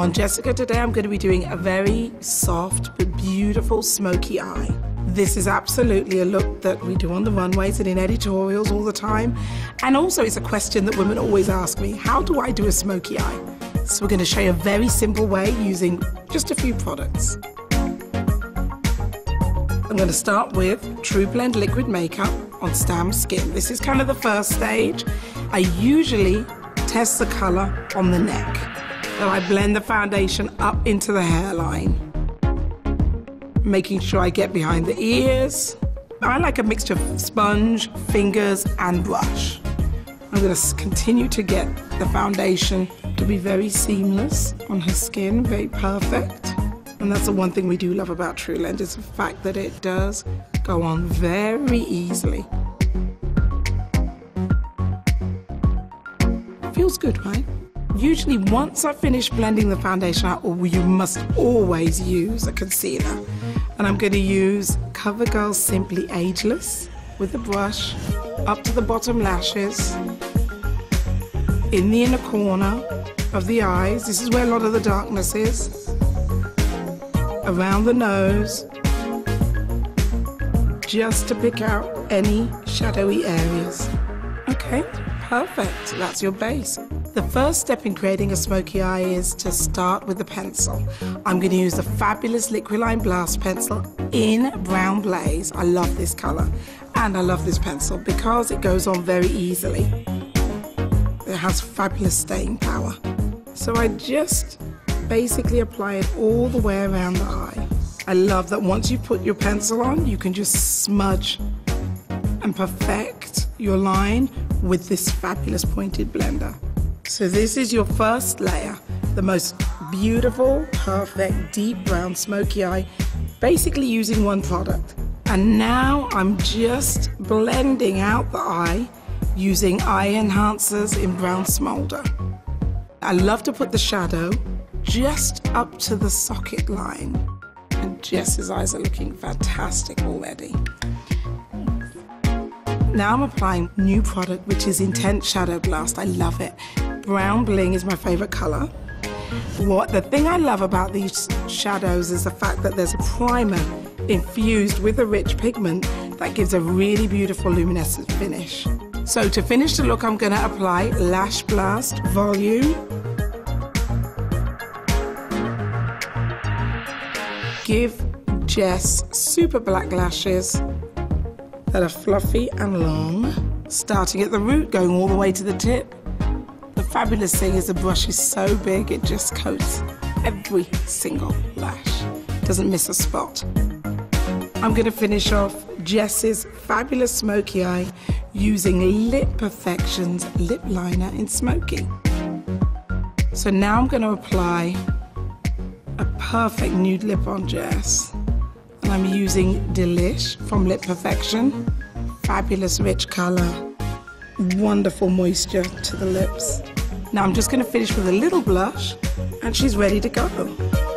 On Jessica today, I'm going to be doing a very soft but beautiful smoky eye. This is absolutely a look that we do on the runways and in editorials all the time. And also, it's a question that women always ask me how do I do a smoky eye? So, we're going to show you a very simple way using just a few products. I'm going to start with TruBlend Liquid Makeup on Stam Skin. This is kind of the first stage. I usually test the color on the neck. Then I blend the foundation up into the hairline, making sure I get behind the ears. I like a mixture of sponge, fingers, and brush. I'm going to continue to get the foundation to be very seamless on her skin, very perfect. And that's the one thing we do love about TruBlend is the fact that it does go on very easily. Feels good, right? Usually once I finish blending the foundation out, you must always use a concealer. And I'm going to use CoverGirl Simply Ageless with the brush up to the bottom lashes, in the inner corner of the eyes. This is where a lot of the darkness is around the nose, just to pick out any shadowy areas. Okay, perfect. That's your base. The first step in creating a smoky eye is to start with the pencil. I'm going to use the fabulous Liquidline Blast pencil in Brown Blaze. I love this color and I love this pencil because it goes on very easily. It has fabulous staying power. So I just basically apply it all the way around the eye. I love that once you put your pencil on, you can just smudge and perfect your line with this fabulous pointed blender. So this is your first layer, the most beautiful, perfect, deep brown smoky eye, basically using one product. And now I'm just blending out the eye using eye enhancers in brown smolder. I love to put the shadow just up to the socket line. And Jess's eyes are looking fantastic already. Now I'm applying new product, which is Intense Shadow Blast. I love it. Brown Bling is my favorite color. What the thing I love about these shadows is the fact that there's a primer infused with a rich pigment that gives a really beautiful luminescent finish. So to finish the look, I'm going to apply Lash Blast Volume give Jess super black lashes that are fluffy and long, starting at the root, going all the way to the tip. Fabulous thing is the brush is so big it just coats every single lash, doesn't miss a spot. I'm going to finish off Jess's fabulous smoky eye using Lip Perfections lip liner in smoky. So now I'm going to apply a perfect nude lip on Jess. And I'm using Delish from Lip Perfection. Fabulous rich color, wonderful moisture to the lips. Now I'm just gonna finish with a little blush and she's ready to go.